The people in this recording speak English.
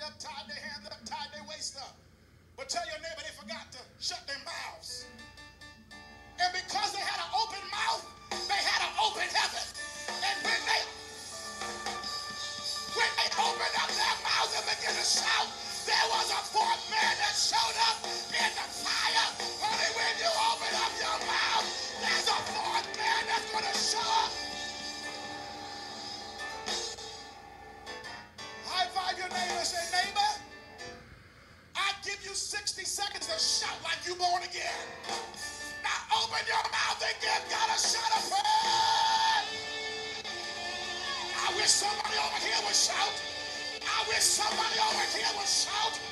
feet up, tied their hands up, tied their waist up. But tell your neighbor they forgot to shut their mouths. And because they had an open mouth, they had an open heaven. And when they when they opened up their mouths and began to shout, there was a fourth man that showed up in the you 60 seconds to shout like you born again. Now open your mouth and give God a shout of praise. I wish somebody over here would shout. I wish somebody over here would shout.